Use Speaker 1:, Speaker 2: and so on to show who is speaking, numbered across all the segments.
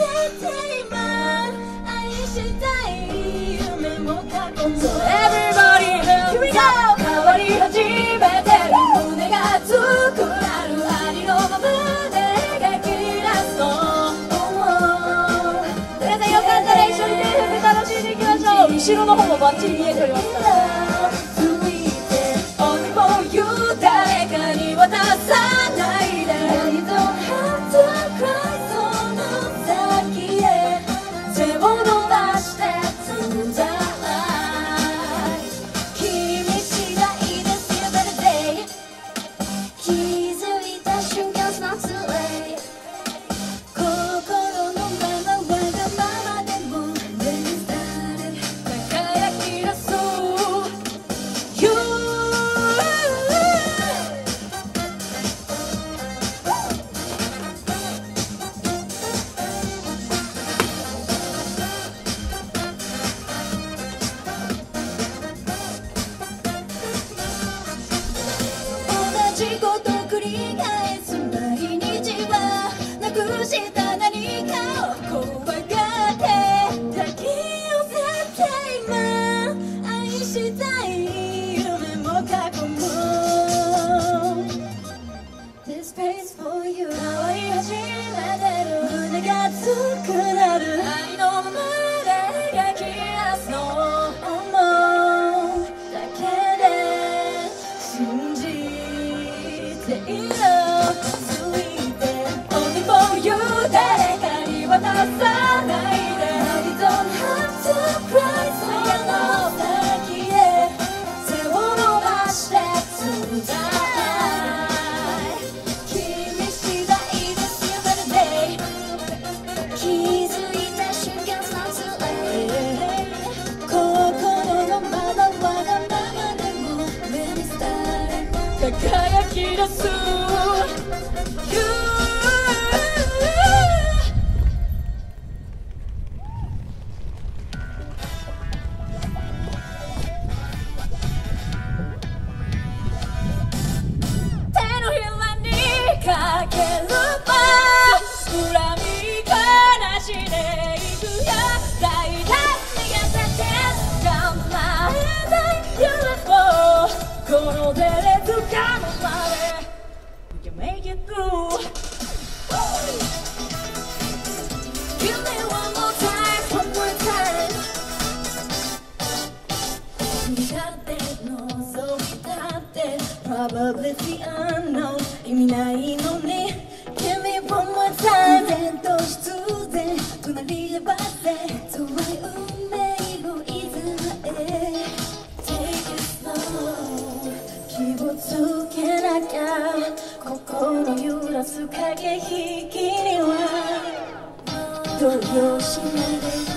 Speaker 1: Entertainment 愛したい夢も過去と 기다렸어. olvidarte, no vas a olvidarte. Probably the unknown, 意味ないのに。Give me one more time. 然と必然、隣りばぜ、
Speaker 2: 遠い運命をいざへ。
Speaker 1: Take it slow, 気をつけなきゃ。心揺らす駆け引きには動揺しないで。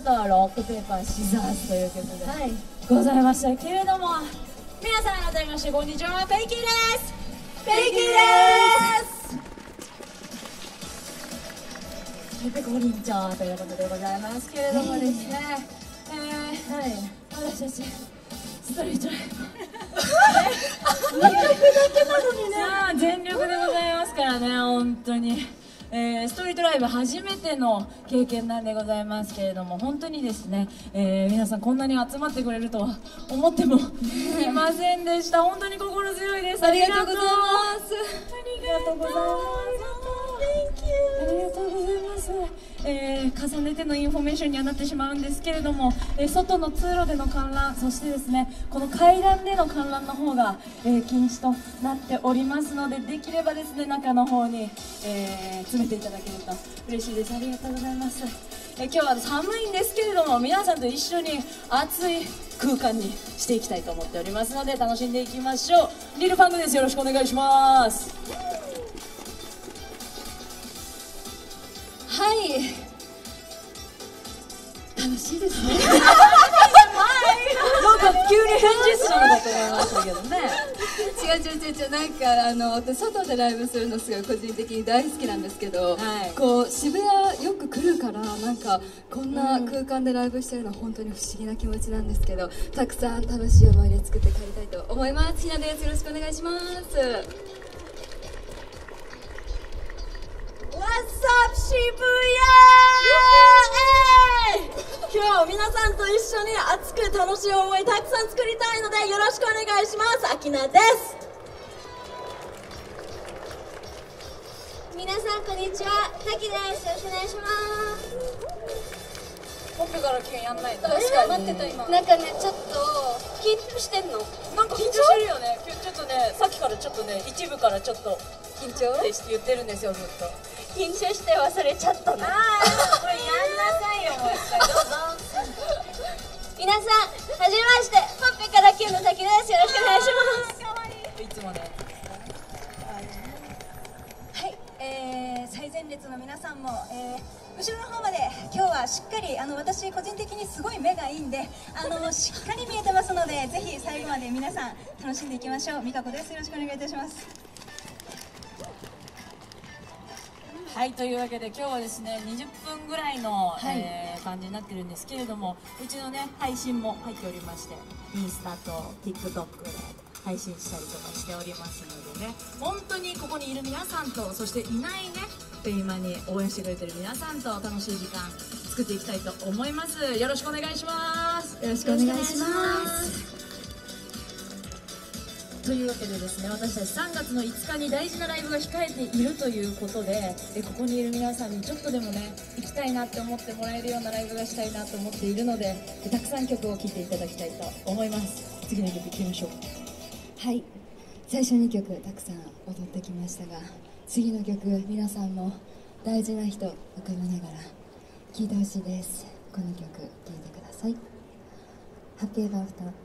Speaker 1: ザ・ライト」と「ロックペーパー・シザーズ」という曲で、はい、ございましたけれども皆さん改めましてこんにちは FAKYです。 FAKYです。ペコリンチョということでございます。けれどもです。ね、えー、はい、私たちストリートライブ2曲だけなのにねさあ全力でございます。からね本当に。えー、ストリートライブ初めての経験なんでございますけれども本当にですね、えー、皆さんこんなに集まってくれるとは思ってもいませんでした。本当に心強いです。
Speaker 2: ありがとうございます。
Speaker 1: ありがとうございます重ねてのインフォメーションにはなってしまうんですけれども、えー、外の通路での観覧そしてですねこの階段での観覧の方が、えー、禁止となっておりますのでできればですね中の方に、え詰めていただけると嬉しいです。ありがとうございます。え今日は寒いんですけれども皆さんと一緒に暑い空間にしていきたいと思っておりますので楽しんでいきましょう。リルファングです。よろしくお願いします。はい。楽しいですね。なんか急に返事するのかと思いましたけどね。
Speaker 2: 違う違う違う。違うなんかあの私外でライブするのすごい個人的に大好きなんですけど、はい、こう渋谷よく来るからなんかこんな空間でライブしてるのは本当に不思議な気持ちなんですけどたくさん楽しい思い出作って帰りたいと思います。ひなです。よろしくお願いします。
Speaker 1: What's up 渋谷今日皆さんと一緒に熱く楽しい思いたくさん作りたいのでよろしくお願いします。アキナです。
Speaker 3: 皆さんこんにちは。タキです。よろしくお願いします。
Speaker 1: ほっぺから剣やんない
Speaker 3: と確か待ってた今なんかねちょっと緊張してんの。
Speaker 1: なんか緊張してるよね。ちょっとねさっきからちょっとね一部からちょっと
Speaker 3: 緊張？
Speaker 1: って言ってるんですよずっと
Speaker 3: 緊張して忘れちゃったのあ
Speaker 1: あこれやんなさいよもう一回どうぞ
Speaker 3: 皆さんはじめまして。ほっぺからキュンの滝です。よろしくお願いします。
Speaker 1: いつもね。
Speaker 4: はい、えー、最前列の皆さんも、えー、後ろの方まで今日はしっかりあの私個人的にすごい目がいいんであのしっかり見えてますのでぜひ最後まで皆さん楽しんでいきましょう。美香子です。よろしくお願いいたします。
Speaker 1: はいというわけで今日はですね20分ぐらいの、はい、えー、感じになってるんですけれどもうちのね配信も入っておりましてインスタと TikTok で配信したりとかしておりますのでね本当にここにいる皆さんとそしていないね今に応援してくれてる皆さんと楽しい時間作っていきたいと思います。よろしくお願いします。
Speaker 2: よろしくお願いします
Speaker 1: というわけでですね私たち3月の5日に大事なライブが控えているということでえここにいる皆さんにちょっとでもね行きたいなって思ってもらえるようなライブがしたいなと思っているのでたくさん曲を聴いていただきたいと思います。次の曲聴きましょう。
Speaker 2: はい。最初2曲たくさん踊ってきましたが次の曲皆さんも大事な人浮かべながら聴いてほしいです。この曲聴いてください。ハッピーバーフター。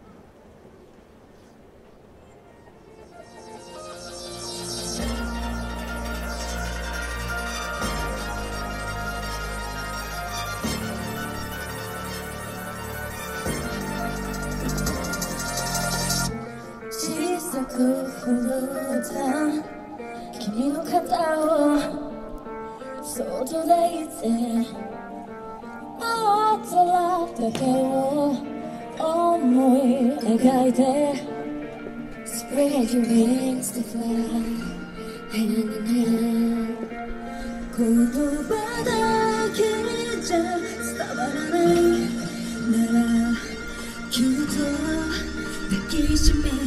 Speaker 1: 言葉だけじゃ伝わらないならきっと抱きしめ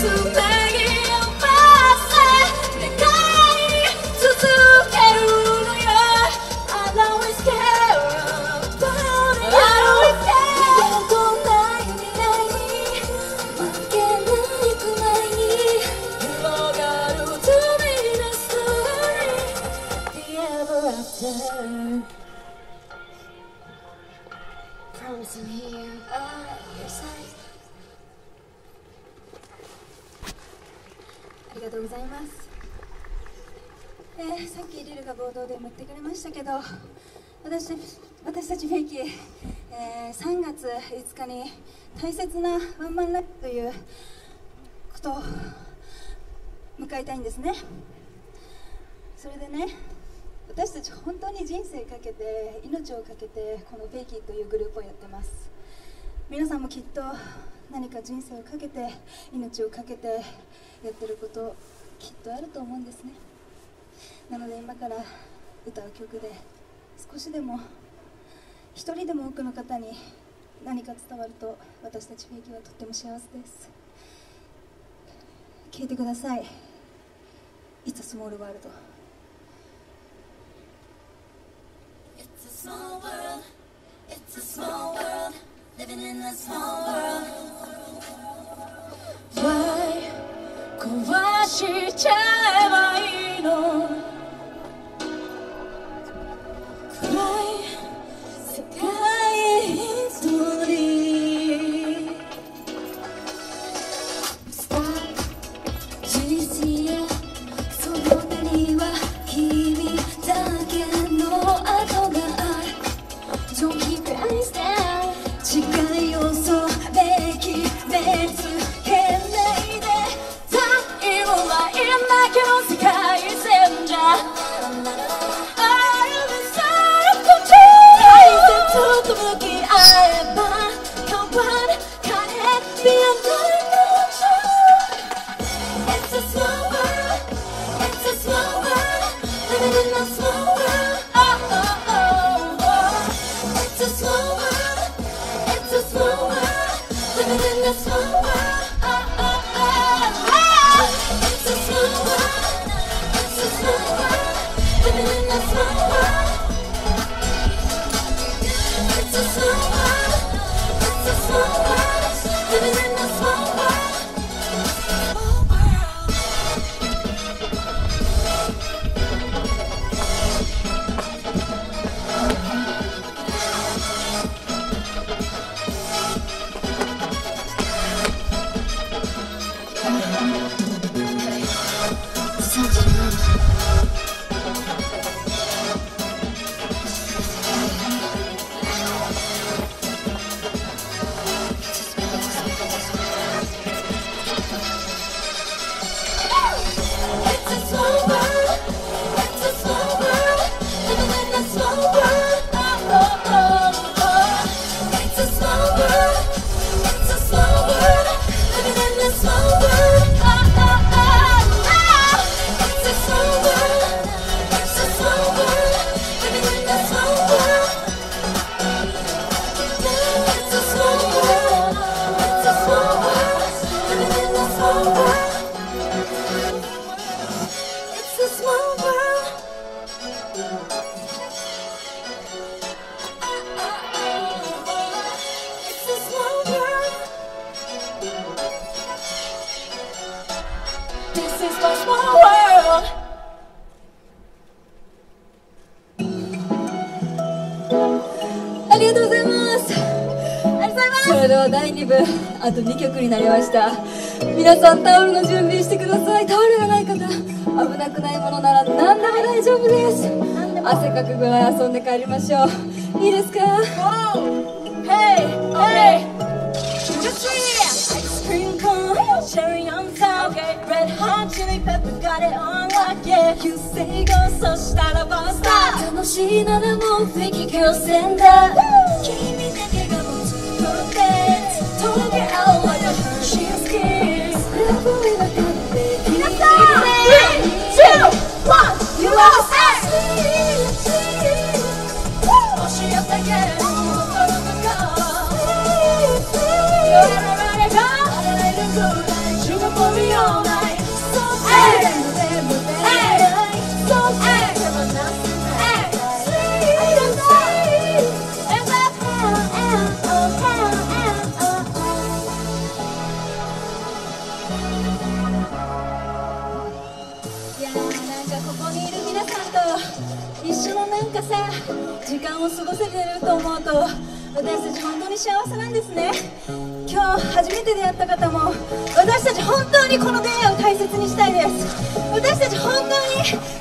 Speaker 1: た
Speaker 3: さっきリルが冒頭でも言ってくれましたけど私私たちフェイキー、えー3月5日に大切なワンマンライブということを迎えたいんですね。それでね私たち本当に人生かけて命をかけてこのフェイキーというグループをやってます。皆さんもきっと何か人生をかけて命をかけてやってることきっとあると思うんですね。なので今から歌う曲で少しでも一人でも多くの方に何か伝わると私たちフェイキーはとっても幸せです聴いてください「It's a Small World」
Speaker 1: It's a small world, it's a small world, living in a small world. Why 壊しちゃえばいいの living in
Speaker 2: それでは第2部あと2曲になりました。皆さんタオルの準備してください。タオルがない方危なくないものなら何でも大丈夫です。汗かくぐらい遊んで帰りましょう。いいですか？
Speaker 1: together. 間を過ごせてると思うと私たち本当に幸せなんですね。今日初めて出会った方も私たち本当にこの出会いを大切にしたいです。私たち本当に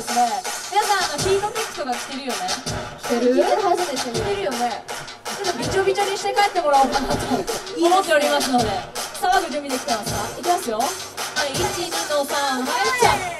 Speaker 1: ですね。皆さんあのヒートテックとか着てるよね。着てる？着てるよね。ちょっとびちょびちょにして帰ってもらおうかなと思って。おりますので騒ぐ準備できてますか？いきますよ。はい1 2の3はいチャチ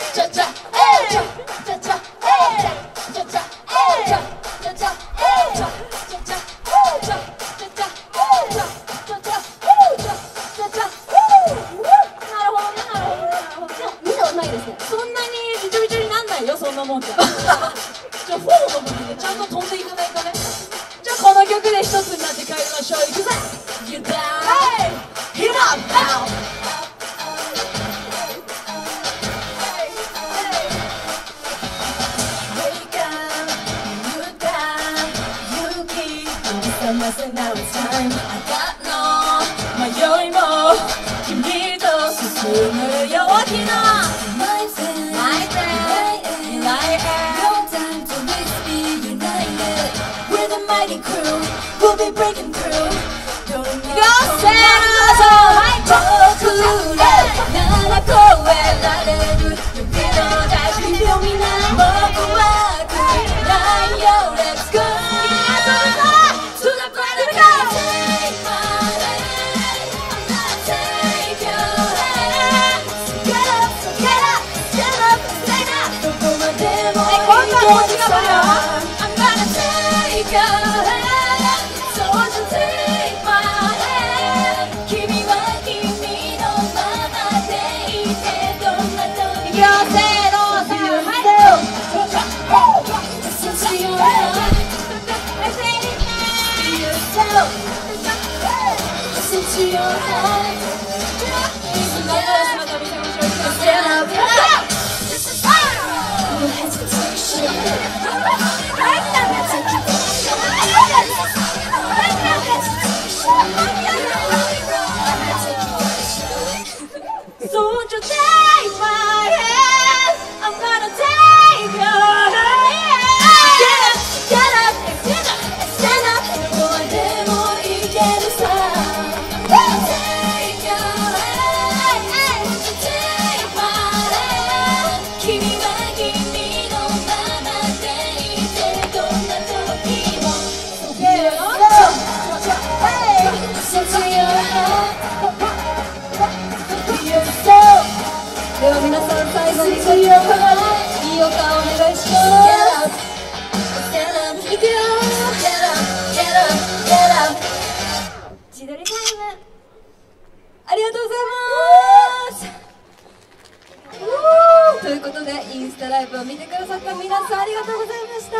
Speaker 2: ライブを見てくださった皆さんありがとうございました。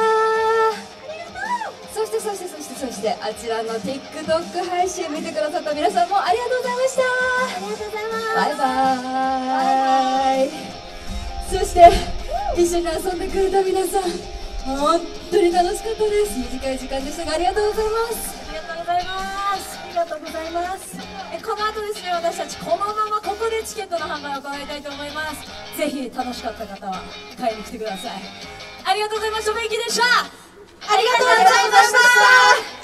Speaker 2: そしてそしてそしてそしてあちらの TikTok 配信見てくださった皆さんもありがとうございました。
Speaker 3: ありがとうございます。
Speaker 2: バイバーイ。そして一緒に遊んでくれた皆さん本当に楽しかったです。短い時間でしたがありがとうございます。
Speaker 1: ありがとうございます。ありがとうございます。えこの後ですね私たちこのままここでチケットの販売を行いたいと思います。ぜひ楽しかった方は買いに来てください。ありがとうございました。ベイキーでした。
Speaker 3: ありがとうございました。